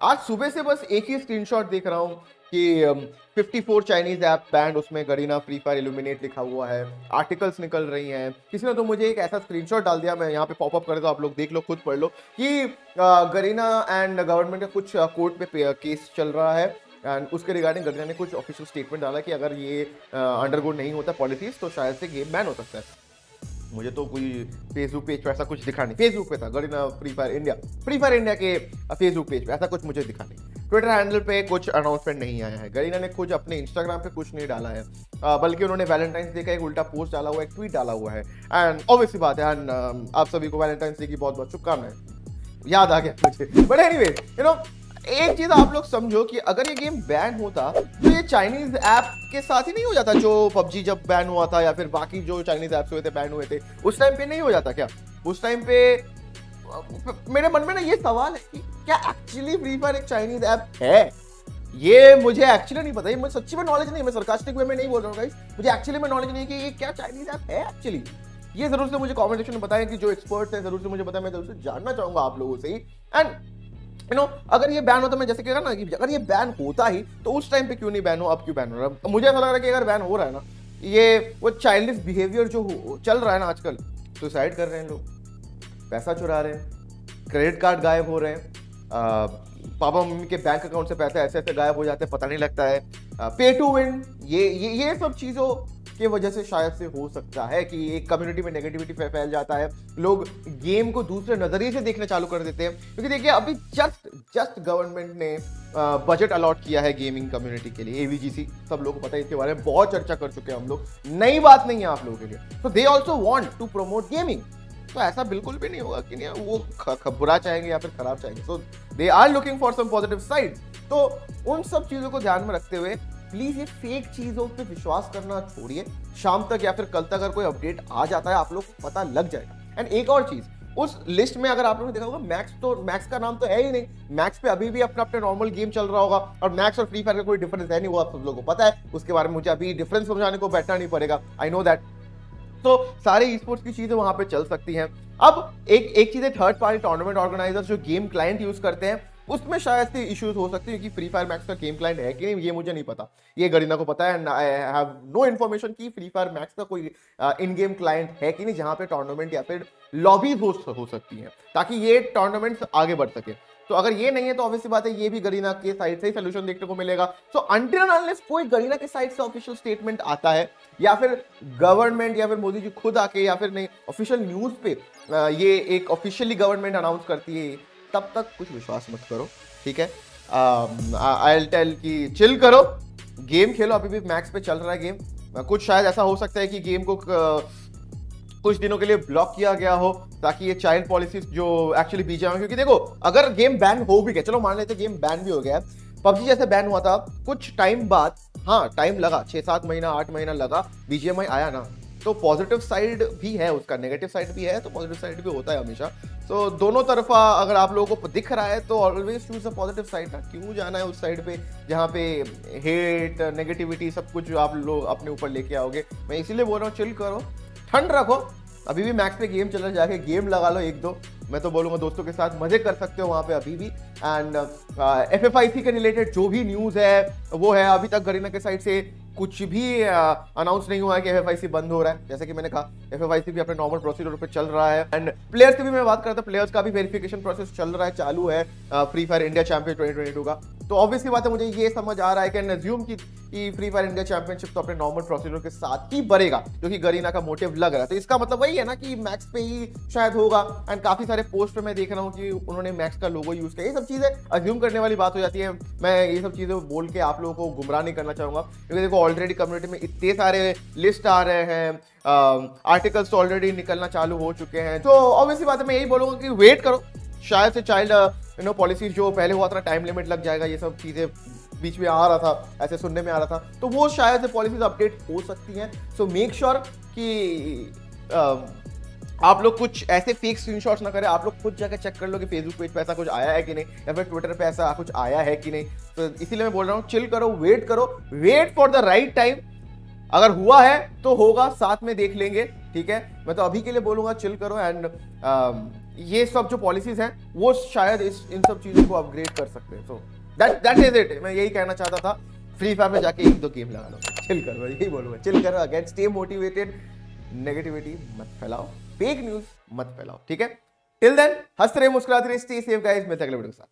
आज सुबह से बस एक ही स्क्रीनशॉट देख रहा हूँ कि 54 चाइनीज़ ऐप बैंड उसमें गरीना फ्री फायर इल्यूमिनेट लिखा हुआ है आर्टिकल्स निकल रही हैं। किसी ने तो मुझे एक ऐसा स्क्रीनशॉट डाल दिया, मैं यहाँ पे पॉपअप कर दो आप लोग देख लो, खुद पढ़ लो, कि गरीना एंड गवर्नमेंट का कुछ कोर्ट पे केस चल रहा है एंड उसके रिगार्डिंग गरीना ने कुछ ऑफिशियल स्टेटमेंट डाला कि अगर ये अंडरगो नहीं होता पॉलिसीज़ तो शायद से गेम बैन हो सकता है। मुझे तो कोई फेसबुक पेज पे ऐसा कुछ दिखा नहीं। फेसबुक पे था Garena Free Fire India Free Fire India के फेसबुक पेज पे ऐसा कुछ मुझे दिखा नहीं। ट्विटर हैंडल पे कुछ अनाउंसमेंट नहीं आया है। गरीना ने कुछ अपने इंस्टाग्राम पे कुछ नहीं डाला है। बल्कि उन्होंने वैलेंटाइंस डे का एक उल्टा पोस्ट डाला हुआ है ट्वीट डाला हुआ है। एंड ऑब्वियसली बात है एंड आप सभी को वैलेंटाइंस डे की बहुत बहुत शुभकामनाएँ। याद आ गया मुझे। बट एनी यू नो एक चीज़ आप लोग समझो कि अगर ये गेम बैन होता तो ये चाइनीज़ ऐप के साथ ही नहीं हो जाता जो पबजी जब बैन हुआ था या फिर बाकी जो चाइनीज़ ऐप्स हुए थे बैन हुए थे, उस टाइम पे नहीं हो जाता क्या? उस टाइम पे, मेरे मन में ना ये सवाल है कि क्या एक्चुअली फ्री फायर एक चाइनीज़ ऐप है? ये मुझे एक्चुअली नहीं पता, ये मुझे सच्ची में नॉलेज नहीं मैं सरकास्टिक वे में नहीं बोल रहा हूँ मुझे एक्चुअली में नॉलेज नहीं कि ये क्या चाइनीज़ ऐप है एक्चुअली ये ज़रूर से मुझे कमेंट सेक्शन में बताएँ कि जो एक्सपर्ट्स हैं, ज़रूर से मुझे बताएँ, मैं ज़रूर से जानना चाहूँगा आप लोगों से एंड यू नो अगर ये बैन होता मैं जैसे कह ना कि अगर ये बैन होता ही तो उस टाइम पे क्यों नहीं बैन हो? अब क्यों बैन हो रहा है? मुझे ऐसा लग रहा है कि अगर बैन हो रहा है ना, ये वो चाइल्डिश बिहेवियर जो चल रहा है ना आजकल सुसाइड कर रहे हैं लोग, पैसा चुरा रहे हैं क्रेडिट कार्ड गायब हो रहे हैं पापा मम्मी के बैंक अकाउंट से पैसे ऐसे ऐसे गायब हो जाते हैं, पता नहीं लगता है पे टू विन ये ये ये सब चीज़ों की वजह से शायद से हो सकता है कि एक कम्युनिटी में नेगेटिविटी फैल जाता है। लोग गेम को दूसरे नज़रिए से देखना चालू कर देते हैं। क्योंकि देखिए, अभी जस्ट जस्ट गवर्नमेंट ने बजट अलॉट किया है गेमिंग कम्युनिटी के लिए एवीजीसी सब लोगों को पता है, इसके बारे में बहुत चर्चा कर चुके हैं हम लोग। नई बात नहीं है आप लोगों के लिए। तो they also want to promote gaming तो ऐसा बिल्कुल भी नहीं होगा कि नहीं, वो बुरा चाहेंगे या फिर खराब चाहेंगे। So they are looking for some positive side तो उन सब चीज़ों को ध्यान में रखते हुए प्लीज़ ये फेक चीज़ों पे विश्वास करना छोड़िए। शाम तक या फिर कल तक अगर कोई अपडेट आ जाता है, आप लोग को पता लग जाएगा एंड एक और चीज़, उस लिस्ट में अगर आप लोगों ने देखा होगा मैक्स तो मैक्स का नाम तो है ही नहीं। मैक्स पे अभी भी अपना अपना नॉर्मल गेम चल रहा होगा। और मैक्स और फ्री फायर का कोई डिफरेंस है नहीं, वो आप सब लोगों को पता है। उसके बारे में मुझे अभी डिफरेंस समझाने को बैठना नहीं पड़ेगा। आई नो दैट तो सारे स्पोर्ट्स की चीज़ें वहाँ पे चल सकती हैं। अब एक एक चीज़ है थर्ड पार्टी टूर्नामेंट ऑर्गेनाइजर जो गेम क्लाइंट यूज़ करते हैं। उसमें शायद से इश्यूज़ हो सकते हैं कि फ्री फायर मैक्स का गेम क्लाइंट है कि नहीं, ये मुझे नहीं पता। ये गरीना को पता है and I have no information कि फ्री फायर मैक्स का कोई इन गेम क्लाइंट है कि नहीं, जहाँ पे टूर्नामेंट या फिर लॉबीज होस्ट हो सकती हैं, ताकि ये टूर्नामेंट्स आगे बढ़ सके। तो अगर ये नहीं है तो ऑब्वियसली बात है, ये भी गरीना के साइड से ही सोल्यूशन देखने को मिलेगा। सो अंटिल अनलेस कोई गरीना के साइड से ऑफिशियल स्टेटमेंट आता है, या फिर गवर्नमेंट या फिर मोदी जी खुद आके या फिर नहीं ऑफिशियल न्यूज़ पे ये एक ऑफिशियली गवर्नमेंट अनाउंस करती है तब तक कुछ विश्वास मत करो, ठीक है? आई टेल की चिल करो। गेम खेलो, अभी भी मैक्स पे चल रहा है गेम कुछ शायद ऐसा हो सकता है कि गेम को कुछ दिनों के लिए ब्लॉक किया गया हो, ताकि ये चाइल्ड पॉलिसी जो एक्चुअली बीजे में क्योंकि देखो, अगर गेम बैन हो भी गया, चलो मान लेते गेम बैन भी हो गया। पबजी जैसे बैन हुआ था, कुछ टाइम बाद हाँ टाइम लगा, छह सात महीना, आठ महीना लगा बीजेएमआई आया ना। तो पॉजिटिव साइड भी है उसका नेगेटिव साइड भी है तो पॉजिटिव साइड भी होता है हमेशा। तो दोनों तरफा अगर आप लोगों को दिख रहा है तो always choose a positive side ना। क्यों जाना है उस साइड पे, जहाँ पे हेट नेगेटिविटी सब कुछ आप लोग अपने ऊपर लेके आओगे? मैं इसीलिए बोल रहा हूँ चिल करो, ठंड रखो। अभी भी मैक्स पे गेम चल रहा जाके गेम लगा लो एक दो। मैं तो बोलूँगा दोस्तों के साथ मज़े कर सकते हो वहाँ पे अभी भी। And F F I C के रिलेटेड जो भी न्यूज़ है, वो है अभी तक गरीना के साइड से। कुछ भी अनाउंस नहीं हुआ है कि एफ़ बंद हो रहा है। जैसे कि मैंने कहा एफ़ भी अपने नॉर्मल प्रोसीजर पे चल रहा है। एंड प्लेयर्स की भी मैं बात करता हूँ प्लेयर्स का भी वेरिफिकेशन प्रोसेस चल रहा है, चालू है फ्री फायर इंडिया चैंपियन 2022 का। तो ऑब्वियसली बात है, मुझे ये समझ आ रहा है कि नज्यूम की फ्री फायर इंडिया चैंपियनशिप तो अपने नॉर्मल प्रोसीजर के साथ ही बढ़ेगा, जो कि गरीना का मोटिव लग रहा है। तो इसका मतलब वही है ना कि मैक्स पे ही शायद होगा एंड काफ़ी सारे पोस्ट पे मैं देख रहा हूँ कि उन्होंने मैक्स का लोगो यूज़ किया। ये सब चीज़ें अज्यूम करने वाली बात हो जाती है। मैं ये सब चीज़ें बोल के आप लोगों को गुमराह नहीं करना चाहूँगा, क्योंकि देखो ऑलरेडी कम्युनिटी में इतने सारे लिस्ट आ रहे हैं आर्टिकल्स तो ऑलरेडी निकलना चालू हो चुके हैं। तो ऑब्वियसली बात है, मैं यही बोलूँगा कि वेट करो। शायद से चाइल्ड यू नो पॉलिसीज़ जो पहले हुआ था टाइम लिमिट लग जाएगा, ये सब चीज़ें बीच में आ रहा था, ऐसे सुनने में आ रहा था। तो वो शायद से पॉलिसीज़ अपडेट हो सकती हैं। सो मेक श्योर कि आप लोग कुछ ऐसे फेक स्क्रीनशॉट्स ना करें। आप लोग खुद जाकर चेक कर लो कि फेसबुक पेज पे ऐसा कुछ आया है कि नहीं, या फिर ट्विटर पे ऐसा कुछ आया है कि नहीं। तो इसीलिए मैं बोल रहा हूँ चिल करो वेट करो wait for the right time अगर हुआ है तो होगा, साथ में देख लेंगे। ठीक है? मैं तो अभी के लिए बोलूँगा चिल करो एंड ये सब जो पॉलिसीज़ हैं, वो शायद इस, इन सब चीज़ों को अपग्रेड कर सकते हैं। So that that is it मैं यही कहना चाहता था फ्री फायर में जाके एक दो गेम लगा लो। चिल करो, यही बोलूँगा। चिल करो अगेन स्टे मोटिवेटेड नेगेटिविटी मत फैलाओ फेक न्यूज़ मत फैलाओ, ठीक है? टिल देन हँसते रहे मुस्कुराते रहे स्टे सेफ़ गाइस मिलते हैं अगले वीडियो के साथ।